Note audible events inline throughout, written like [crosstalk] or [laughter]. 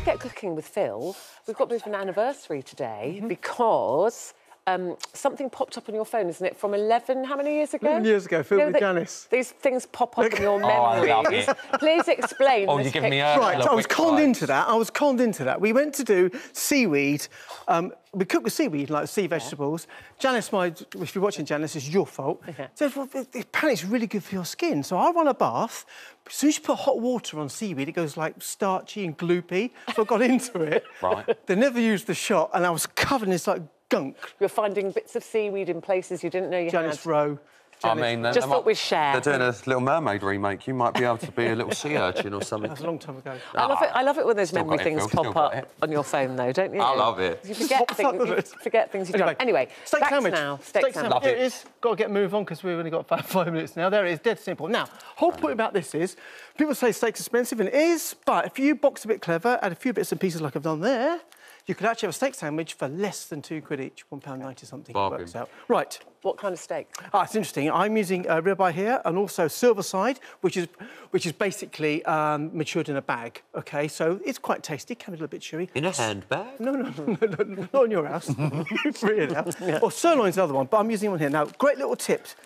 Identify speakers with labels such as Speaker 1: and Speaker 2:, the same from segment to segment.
Speaker 1: we get cooking with Phil, we've got bit of an anniversary today
Speaker 2: Mm-hmm.
Speaker 1: because um, something popped up on your phone, isn't it? From 11, how many years ago?
Speaker 2: 11 years ago, Phil
Speaker 1: You know
Speaker 2: with
Speaker 1: that
Speaker 2: Janice.
Speaker 1: These things pop up in your [laughs]
Speaker 3: Oh, I love
Speaker 1: memories.
Speaker 3: it.
Speaker 1: Please explain.
Speaker 3: Oh, you're giving me
Speaker 1: picture.
Speaker 3: a-
Speaker 2: Right, I was
Speaker 3: Wick
Speaker 2: conned
Speaker 3: vibes.
Speaker 2: into that. I was conned into that. We went to do seaweed. Um, we cook with seaweed, like sea vegetables. Janice, my, if you're watching Janice, it's your fault. [laughs]
Speaker 1: Okay.
Speaker 2: Says, well, apparently it's really good for your skin. So I run a bath. As soon as you put hot water on seaweed, it goes like starchy and gloopy. So I got [laughs] into it.
Speaker 3: Right.
Speaker 2: They never used the shot, and I was covered in this like gunk.
Speaker 1: You're finding bits of seaweed in places you didn't know you
Speaker 2: Janice
Speaker 1: had.
Speaker 2: Rowe.
Speaker 3: I mean, they-
Speaker 1: Just
Speaker 3: they
Speaker 1: thought
Speaker 3: might-
Speaker 1: we'd share.
Speaker 3: They're doing a Little Mermaid remake. You might be able to be a little sea urchin or something.
Speaker 2: That's a long time ago.
Speaker 1: I love it. I love it when those
Speaker 3: Still
Speaker 1: memory things
Speaker 3: Phil,
Speaker 1: pop
Speaker 3: got
Speaker 1: up
Speaker 3: it.
Speaker 1: on your phone, though, don't you?
Speaker 3: I love it.
Speaker 1: You forget [laughs]
Speaker 2: Pops
Speaker 1: things. you forget things you've done. Anyway,
Speaker 2: steak
Speaker 1: back
Speaker 2: sandwich.
Speaker 1: now. Steak, sandwich.
Speaker 3: Love it.
Speaker 2: it is. Got to get move on because we've only got five, five minutes now. There it is, dead simple. Now, whole point about this is, people say steak's expensive, and it is, but if you box a bit clever, add a few bits and pieces like I've done there, you could actually have a steak sandwich for less than two quid each, one pound ninety something.
Speaker 3: Bargain.
Speaker 2: works out. Right.
Speaker 1: What kind of steak?
Speaker 2: Ah, it's interesting. I'm using uh, ribeye here and also silver side, which is which is basically um, matured in a bag. Okay, so it's quite tasty, can be a little bit chewy.
Speaker 3: In a handbag?
Speaker 2: No, no, no, [laughs] no, no, no, not in your house. [laughs] Free in house. Or sirloin's another one, but I'm using one here. Now, great little tips.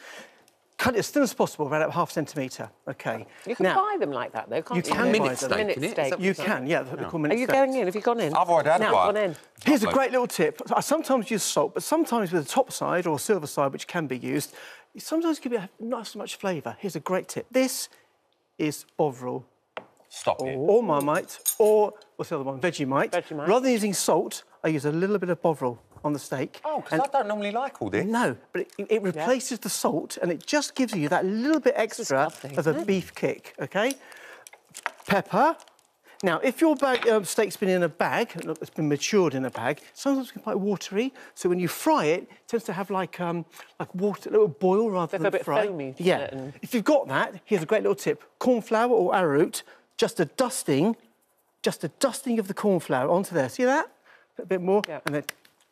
Speaker 2: Cut it as thin as possible, around about half centimetre. Okay.
Speaker 1: You can
Speaker 2: now,
Speaker 1: buy them like that, though, can't
Speaker 2: You
Speaker 1: you?
Speaker 2: can
Speaker 3: Minute
Speaker 2: buy them.
Speaker 3: steak,
Speaker 1: Minute steak.
Speaker 2: You can, yeah, they're called minute
Speaker 1: Are you
Speaker 2: steaks.
Speaker 1: going in? Have you gone in?
Speaker 3: I've already had
Speaker 1: now,
Speaker 3: one.
Speaker 1: gone in.
Speaker 2: Here's a great little tip. I sometimes use salt, but sometimes with the top side or silver side, which can be used, it sometimes give it not so much flavour. Here's a great tip. This is Bovril
Speaker 3: Stop it.
Speaker 2: or Marmite or what's the other one? Vegemite.
Speaker 1: Vegemite.
Speaker 2: Rather than using salt, I use a little bit of Bovril on the steak.
Speaker 3: Oh, because I don't normally like all this.
Speaker 2: No, but it, it replaces the salt and it just gives you that little bit extra of a beef kick, okay? Pepper. Now, if your bag, um, steak's been in a bag, look, it's been matured in a bag, sometimes it can be quite watery. So when you fry it, it tends to have like um, like water, a little boil rather
Speaker 1: a
Speaker 2: than
Speaker 1: bit
Speaker 2: fry.
Speaker 1: foamy,
Speaker 2: yeah.
Speaker 1: and-
Speaker 2: If you've got that, here's a great little tip: corn flour or arrowroot, just a dusting, just a dusting of the corn flour onto there. See that? A bit more,
Speaker 1: Yeah.
Speaker 2: and then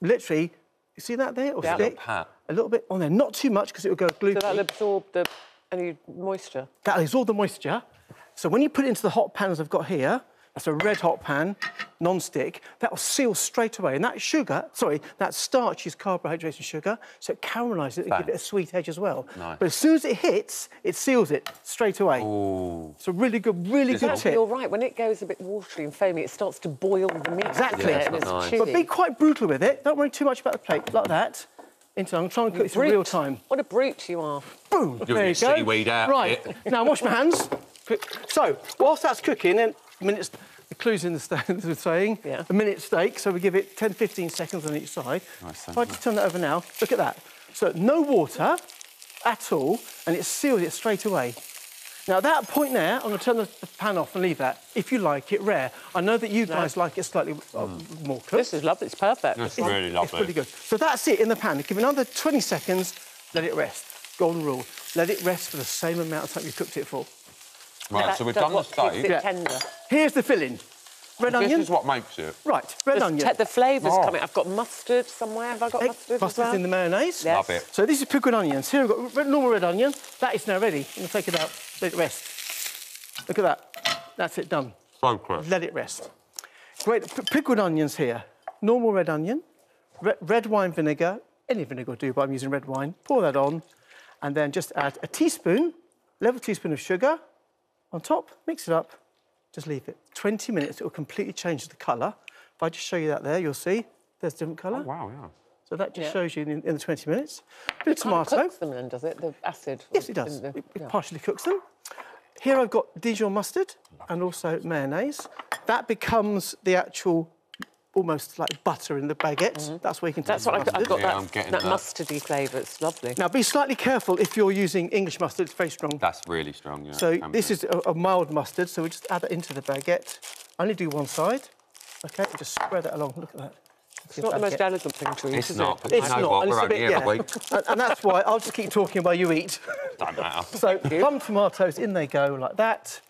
Speaker 2: literally, you see that there? Or
Speaker 1: Yeah.
Speaker 2: stick?
Speaker 3: Pat.
Speaker 2: A little bit on there, not too much because it will go gloopy.
Speaker 1: So that'll absorb the any moisture.
Speaker 2: That'll absorb the moisture. So when you put it into the hot pan as I've got here, that's a red hot pan, non-stick, that will seal straight away. And that sugar, sorry, that starch is carbohydrates and sugar, so it caramelizes it and give it a sweet edge as well.
Speaker 3: Nice.
Speaker 2: But as soon as it hits, it seals it straight away.
Speaker 3: Ooh.
Speaker 2: It's a really good, really good
Speaker 1: Actually,
Speaker 2: tip.
Speaker 1: you're right. When it goes a bit watery and foamy, it starts to boil the meat.
Speaker 2: Exactly. Yeah,
Speaker 3: it's
Speaker 1: it's
Speaker 3: nice.
Speaker 2: But be quite brutal with it. Don't worry too much about the plate, like that. Into, I'm trying to cook this in real time.
Speaker 1: What a brute you are.
Speaker 2: Boom.
Speaker 3: Doing
Speaker 2: there
Speaker 3: your
Speaker 2: you go.
Speaker 3: seaweed out
Speaker 2: Right.
Speaker 3: bit. [laughs]
Speaker 2: now wash my hands. So whilst that's cooking, and minutes, the clues in the steak, as [laughs] we're saying,
Speaker 1: Yeah.
Speaker 2: a minute steak. So we give it 10, 15 seconds on each side.
Speaker 3: Nice,
Speaker 2: if I just turn that over now, look at that. So no water at all, and it seals it straight away. Now at that point there, I'm going to turn the the pan off and leave that. If you like it rare, I know that you guys like it slightly uh, more cooked.
Speaker 1: This is lovely. It's perfect.
Speaker 3: It's really lovely.
Speaker 2: It's
Speaker 3: lovely.
Speaker 2: pretty good. So that's it in the pan. Give it another 20 seconds, let it rest. Golden rule. Let it rest for the same amount of time you cooked it for.
Speaker 3: Right,
Speaker 1: That
Speaker 3: so we've done the steak.
Speaker 1: it
Speaker 2: Yeah.
Speaker 1: tender.
Speaker 2: Here's the filling. Red
Speaker 3: This
Speaker 2: onion.
Speaker 3: is what makes it.
Speaker 2: Right, red
Speaker 1: The,
Speaker 2: onion.
Speaker 1: the flavour's
Speaker 3: Oh.
Speaker 1: coming. I've got mustard somewhere. Have I got
Speaker 2: Egg-
Speaker 1: mustard?
Speaker 2: mustard's
Speaker 1: well?
Speaker 2: in the mayonnaise.
Speaker 1: Yes.
Speaker 3: Love it.
Speaker 2: So this is pickled onions. Here we've got red, normal red onion. That is now ready. I'm going to take it out, let it rest. Look at that. That's it done.
Speaker 3: So crisp.
Speaker 2: Let it rest. Great. P- pickled onions here. Normal red onion, re- red wine vinegar. Any vinegar will do, but I'm using red wine. Pour that on, and then just add a teaspoon, level teaspoon of sugar on top. Mix it up. Just leave it. 20 minutes. It will completely change the colour. If I just show you that there, you'll see there's a different colour.
Speaker 3: Oh, wow, yeah.
Speaker 2: So that just
Speaker 1: Yeah.
Speaker 2: shows you in, in the 20 minutes. Bit of
Speaker 1: Kind of
Speaker 2: tomato.
Speaker 1: cooks them then, does it? The acid.
Speaker 2: Yes, it does.
Speaker 1: the-
Speaker 2: It, it
Speaker 1: yeah.
Speaker 2: partially cooks them. Here I've got Dijon mustard and also mayonnaise. That becomes the actual, almost like butter in the baguette. Mm-hmm. That's where you can.
Speaker 1: That's what I've got.
Speaker 2: mustard.
Speaker 1: I've got
Speaker 3: Yeah, I'm
Speaker 1: that,
Speaker 3: getting
Speaker 1: that
Speaker 3: that.
Speaker 1: mustardy flavour. It's lovely.
Speaker 2: Now be slightly careful if you're using English mustard, it's very strong.
Speaker 3: That's really strong, yeah.
Speaker 2: so
Speaker 3: Can
Speaker 2: this
Speaker 3: be.
Speaker 2: is a, a mild mustard, so we just add that into the baguette. Only do one side. Okay, just spread it along. Look at that.
Speaker 1: It's not the most elegant thing to eat,
Speaker 3: It's
Speaker 1: is
Speaker 3: not,
Speaker 1: it?
Speaker 3: but
Speaker 2: It's
Speaker 3: you know
Speaker 2: not,
Speaker 3: what? We're
Speaker 2: it's a
Speaker 3: only
Speaker 2: bit-
Speaker 3: here
Speaker 2: yeah.
Speaker 3: a week. [laughs]
Speaker 2: and, and that's why I'll just keep talking while you eat.
Speaker 3: Don't matter. [laughs]
Speaker 2: So plum tomatoes in they go like that.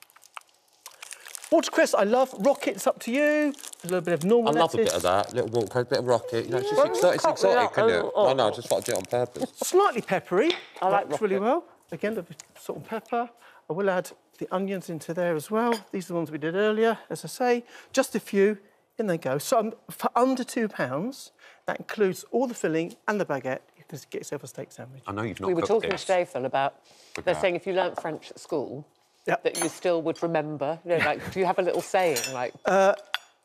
Speaker 2: Watercress, I love. Rockets up to you. A little bit of normal.
Speaker 3: I
Speaker 2: normal
Speaker 3: love a bit of that. Little watercress, bit of rocket. You know, it's just
Speaker 1: Yeah.
Speaker 3: exotic, it's
Speaker 1: Cut it
Speaker 3: exotic,
Speaker 1: up.
Speaker 3: isn't it?
Speaker 1: Oh,
Speaker 3: I know, I
Speaker 1: oh.
Speaker 3: just like to do it on purpose.
Speaker 2: Slightly peppery.
Speaker 1: I like
Speaker 2: Works really well. Again, a bit of salt and pepper. I will add the onions into there as well. These are the ones we did earlier, as I say. Just a few, in they go. So um, for under two pounds, that includes all the filling and the baguette. You can get yourself a steak sandwich.
Speaker 3: I know you've not
Speaker 1: We were talking
Speaker 3: this.
Speaker 1: today, Phil, about they're saying if you learnt French at school,
Speaker 2: Yep.
Speaker 1: that you still would remember. You know, like, do you have a little saying like?
Speaker 2: Uh,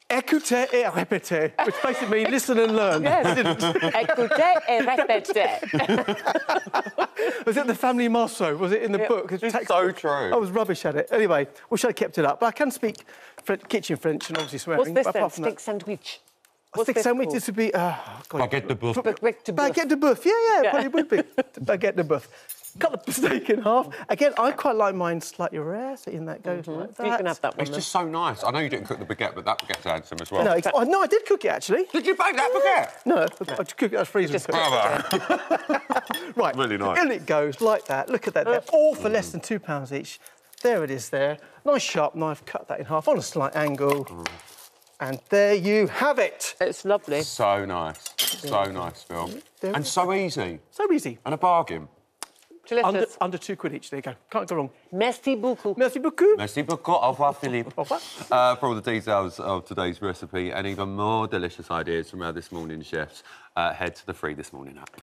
Speaker 2: Écoutez et répétez, which basically means listen and learn.
Speaker 1: Yes. [laughs] Écoutez et répétez.
Speaker 2: Was it the family motto? Was it in the
Speaker 1: Yeah.
Speaker 2: book?
Speaker 3: It's so true.
Speaker 2: I was rubbish at it. Anyway, wish I'd kept it up. But I can speak French, kitchen French and obviously swearing.
Speaker 1: What's this
Speaker 2: but
Speaker 1: then?
Speaker 2: apart from that-
Speaker 1: sandwich.
Speaker 2: A
Speaker 1: What's
Speaker 2: stick sandwich,
Speaker 1: called?
Speaker 2: this would be. Oh, God.
Speaker 3: Baguette de boeuf.
Speaker 1: Baguette de boeuf.
Speaker 2: Baguette de boeuf. Yeah, yeah,
Speaker 1: Yeah.
Speaker 2: probably would be. [laughs] Baguette de boeuf. Cut the steak in half. Again, I quite like mine slightly rare, so in that goes mm-hmm. like that.
Speaker 1: You can have that one.
Speaker 3: It's
Speaker 1: then.
Speaker 3: just so nice. I know you didn't cook the baguette, but that baguette's handsome as well.
Speaker 2: No, oh, no, I did cook it actually.
Speaker 3: Did you bake that baguette?
Speaker 2: No, I just cooked it. I was freezing.
Speaker 1: Just
Speaker 2: cooked it.
Speaker 3: Bravo. [laughs]
Speaker 2: Right.
Speaker 3: Really nice.
Speaker 2: In it goes like that. Look at that. They're uh. all for less mm. than two pounds each. There it is. There. Nice sharp knife. Cut that in half on a slight angle. Mm. And there you have it.
Speaker 1: It's lovely.
Speaker 3: So nice. So nice, Phil. And so easy.
Speaker 2: So easy.
Speaker 3: And a bargain.
Speaker 2: Under, under two quid each. There you go. Can't go wrong.
Speaker 1: Merci beaucoup.
Speaker 2: Merci beaucoup.
Speaker 3: Merci beaucoup. Au revoir, Philippe.
Speaker 2: Au revoir.
Speaker 3: Uh, for all the details of today's recipe and even more delicious ideas from our This Morning chefs, uh, head to the Free This Morning app.